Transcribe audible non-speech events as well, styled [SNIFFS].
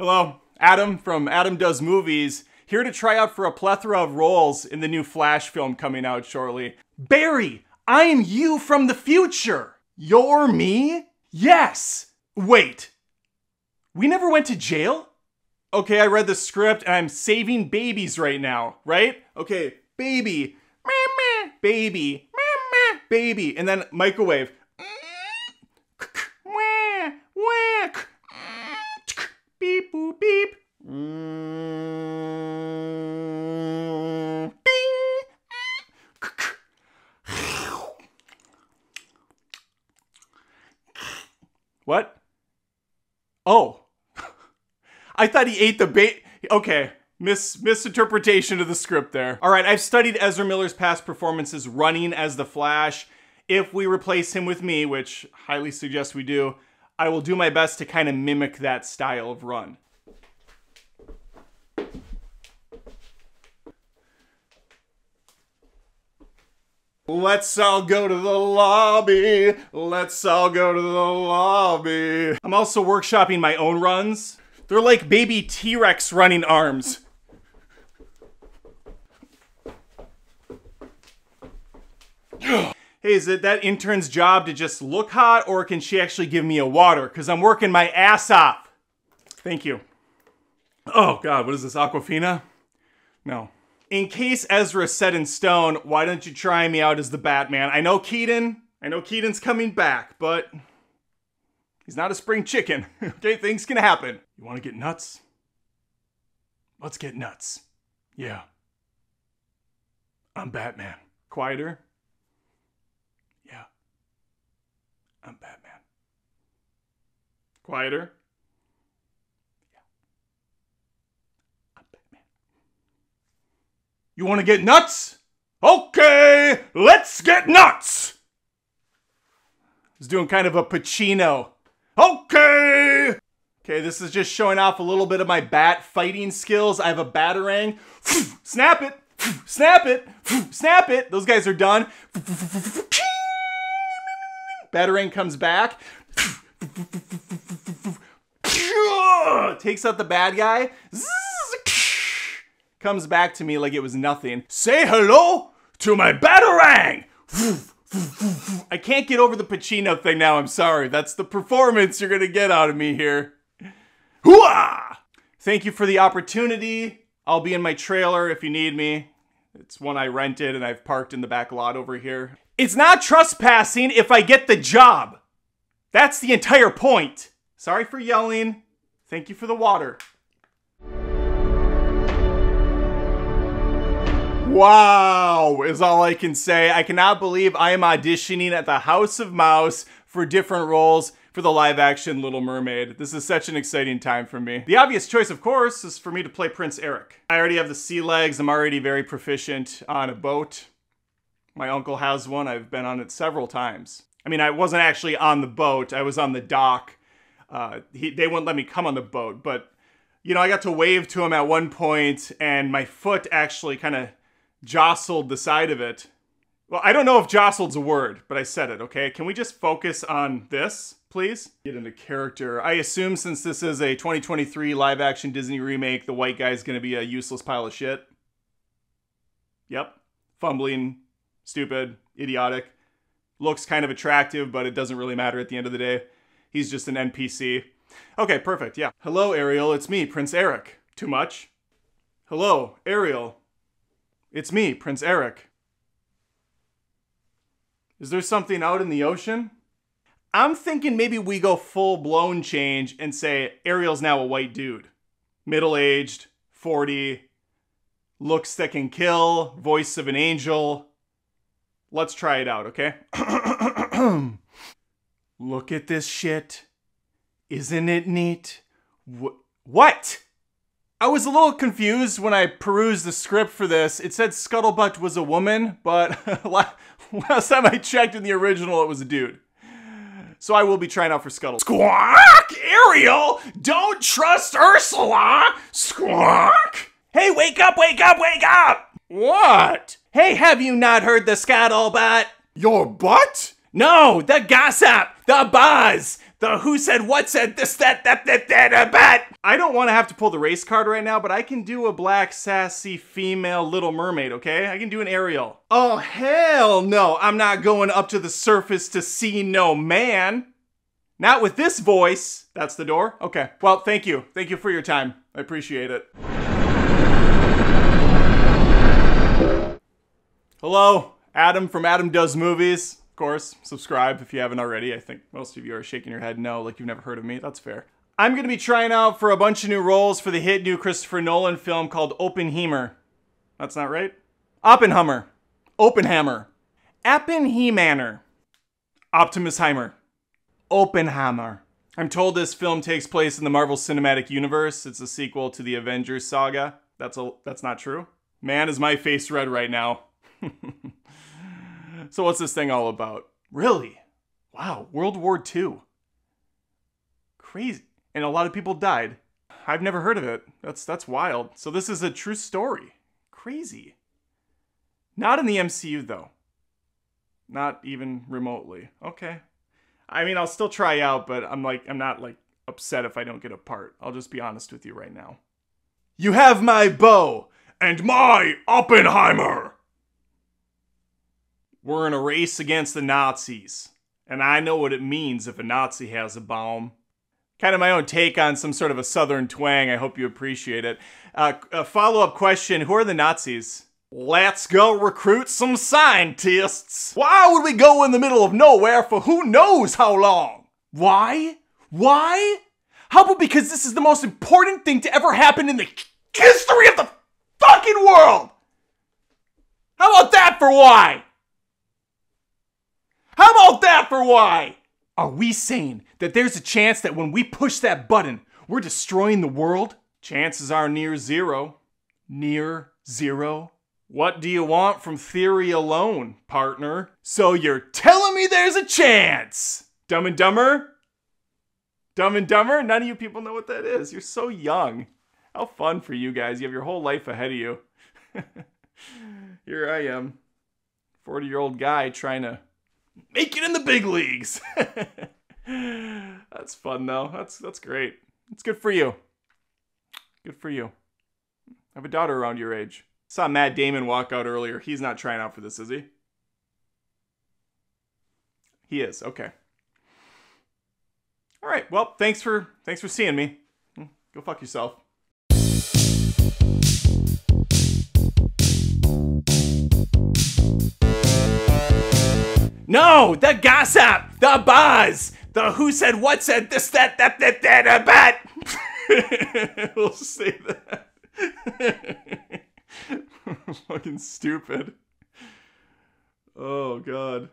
Hello, Adam from Adam Does Movies, here to try out for a plethora of roles in the new Flash film coming out shortly. Barry, I'm you from the future. You're me? Yes. Wait. We never went to jail? Okay, I read the script and I'm saving babies right now, right? Okay, baby, baby, baby, and then microwave. Oh. [LAUGHS] I thought he ate the bait. Okay. Mis- misinterpretation of the script there. All right, I've studied Ezra Miller's past performances running as the Flash. If we replace him with me, which highly suggest we do, I will do my best to kind of mimic that style of run. Let's all go to the lobby. Let's all go to the lobby. I'm also workshopping my own runs. They're like baby T Rex running arms. [GASPS] hey, is it that intern's job to just look hot or can she actually give me a water? Because I'm working my ass off. Thank you. Oh, God, what is this, Aquafina? No. In case Ezra's set in stone, why don't you try me out as the Batman? I know Keaton, I know Keaton's coming back, but he's not a spring chicken. [LAUGHS] okay, things can happen. You want to get nuts? Let's get nuts. Yeah. I'm Batman. Quieter? Yeah. I'm Batman. Quieter? Yeah. I'm Batman. You want to get nuts? Okay, let's get nuts! Was doing kind of a Pacino. Okay! Okay, this is just showing off a little bit of my bat fighting skills. I have a batarang. [SNIFFS] Snap it! [SNIFFS] Snap it! [SNIFFS] Snap it! Those guys are done. Batarang comes back. Takes out the bad guy. Comes back to me like it was nothing. Say hello to my Batarang! I can't get over the Pacino thing now, I'm sorry. That's the performance you're gonna get out of me here. Hooah! Thank you for the opportunity. I'll be in my trailer if you need me. It's one I rented and I've parked in the back lot over here. It's not trespassing if I get the job. That's the entire point. Sorry for yelling. Thank you for the water. Wow, is all I can say. I cannot believe I am auditioning at the House of Mouse for different roles for the live action Little Mermaid. This is such an exciting time for me. The obvious choice, of course, is for me to play Prince Eric. I already have the sea legs, I'm already very proficient on a boat. My uncle has one, I've been on it several times. I mean, I wasn't actually on the boat, I was on the dock. Uh, he, they wouldn't let me come on the boat, but you know, I got to wave to him at one point, and my foot actually kind of jostled the side of it. Well, I don't know if jostled's a word, but I said it, okay? Can we just focus on this, please? Get into character. I assume since this is a 2023 live action Disney remake, the white guy's gonna be a useless pile of shit. Yep. Fumbling, stupid, idiotic. Looks kind of attractive, but it doesn't really matter at the end of the day. He's just an NPC. Okay, perfect, yeah. Hello, Ariel, it's me, Prince Eric. Too much? Hello, Ariel. It's me, Prince Eric. Is there something out in the ocean? I'm thinking maybe we go full blown change and say Ariel's now a white dude. Middle aged, 40, looks that can kill, voice of an angel. Let's try it out, okay? [CLEARS THROAT] Look at this shit. Isn't it neat? Wh- what? I was a little confused when I perused the script for this. It said Scuttlebutt was a woman, but [LAUGHS] last time I checked in the original, it was a dude. So I will be trying out for Scuttle. Squawk! Ariel! Don't trust Ursula! Squawk! Hey, wake up, wake up, wake up! What? Hey, have you not heard the Scuttlebutt? Your butt? No, the gossip, the buzz, The who said what said this that that that that uh, bat. I don't want to have to pull the race card right now, but I can do a black sassy female Little Mermaid. Okay, I can do an Ariel. Oh hell no! I'm not going up to the surface to see no man. Not with this voice. That's the door. Okay. Well, thank you. Thank you for your time. I appreciate it. Hello, Adam from Adam Does Movies. Course, subscribe if you haven't already. I think most of you are shaking your head no, like you've never heard of me. That's fair. I'm going to be trying out for a bunch of new roles for the hit new Christopher Nolan film called Oppenheimer. That's not right? Oppenheimer. Oppenhammer. Appenheimer. Optimusheimer. Oppenheimer. I'm told this film takes place in the Marvel Cinematic Universe. It's a sequel to the Avengers saga. That's a that's not true. Man, is my face red right now. [LAUGHS] [LAUGHS] so what's this thing all about? Really? Wow, World War II. Crazy. And a lot of people died. I've never heard of it. That's that's wild. So this is a true story. Crazy. Not in the MCU though. Not even remotely. Okay. I mean, I'll still try out, but I'm like I'm not like upset if I don't get a part. I'll just be honest with you right now. You have my bow and my Oppenheimer. We're in a race against the Nazis, and I know what it means if a Nazi has a bomb. Kind of my own take on some sort of a southern twang. I hope you appreciate it. Uh, a follow up question Who are the Nazis? Let's go recruit some scientists. Why would we go in the middle of nowhere for who knows how long? Why? Why? How about because this is the most important thing to ever happen in the history of the fucking world? How about that for why? For why? Are we saying that there's a chance that when we push that button, we're destroying the world? Chances are near zero. Near zero. What do you want from theory alone, partner? So you're telling me there's a chance? Dumb and Dumber? Dumb and Dumber? None of you people know what that is. You're so young. How fun for you guys. You have your whole life ahead of you. [LAUGHS] Here I am, 40 year old guy trying to make it in the big leagues. [LAUGHS] that's fun though. That's that's great. It's good for you. Good for you. I have a daughter around your age. Saw Matt Damon walk out earlier. He's not trying out for this, is he? He is. Okay. All right. Well, thanks for thanks for seeing me. Go fuck yourself. No, the gossip, the buzz, the who said what said this that that that that a bat. [LAUGHS] we'll say that. [LAUGHS] Fucking stupid. Oh god.